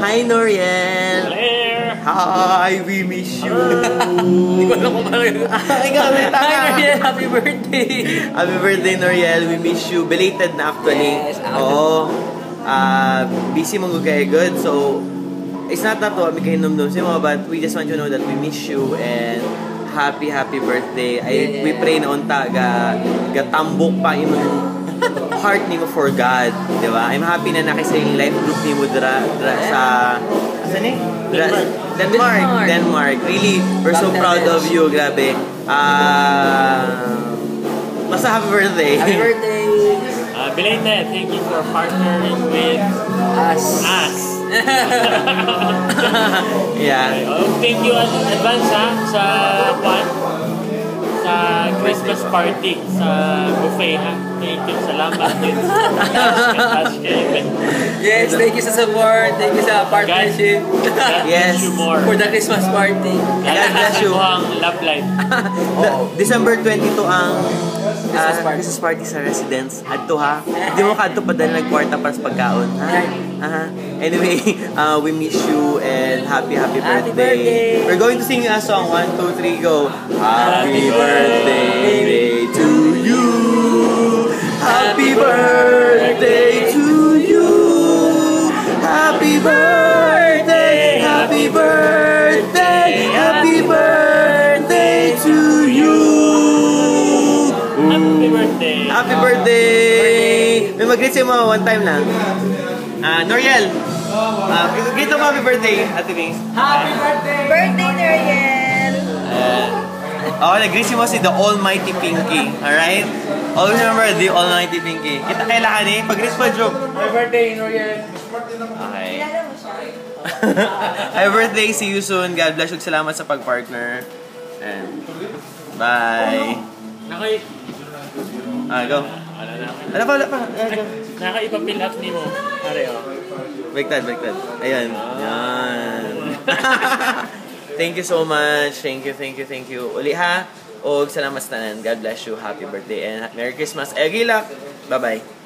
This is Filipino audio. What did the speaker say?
Hi, Noriel! Claire! Hi, we miss you! Hindi ko alam kung ano yun. Ikaw, may Hi. Noriel! Happy birthday! Happy birthday, Noriel. We miss you. Belated na actually. Yes, Oo. Ah, busy mong kay good. So, it's not that to kami kayo numdum si mo, but we just want you to know that we miss you and happy, happy birthday. I, we pray na unta ga, ga tambok pa imong heart nimo for God, di ba? I'm happy na nakisa yung life group ni mo dra, dra sa Asan eh? Dra, Denmark. Denmark. Denmark. Really, we're so proud of you. Grabe. Ah, basta happy birthday. Happy birthday! Uh, belated, thank you for partnering with Us. us. yeah. Oh, thank you in advance ha, sa sa Christmas party, sa buffet ha. Thank you, salamat. Yes, thank you sa support. Thank you sa partnership. God Yes. you more. For the Christmas party. God bless you. ang love life. Da- December 22 ang Christmas party. Christmas party sa residence. Adto ha. Hindi mo kadto pa dahil nagkwarta para sa pagkaon. Ha? Aha. Anyway, uh, we miss you and happy, happy Happy birthday. birthday. We're going to sing a song. One, two, three, go. Happy Happy birthday to you. Happy birthday to you. Happy birthday, happy birthday, happy birthday to you. Happy birthday. Happy birthday! May mag-greet sa'yo mga one time lang. Ah, Noriel! Ah, greet mo happy birthday, Ate Bing. Birthday, Noriel! Oo, nag-greet mo si The Almighty Pinky. Alright? Always remember the Almighty Pinky. Kita kailangan eh. Pag-greet mo, joke. Happy birthday, Noriel. Okay. Happy birthday. See you soon. God bless you. Salamat sa pag-partner. And bye. Nakay... Ah, go. Ano na? Ano pa, wala pa. Ah, go. Nakaipapill up ni mo. Pare, oh. Baliktad, baliktad. Ayan. Yan. thank you so much. Thank you, thank you, thank you. Uli ha. O salamat sa tanan. God bless you. Happy birthday and Merry Christmas. Egilak. Bye-bye.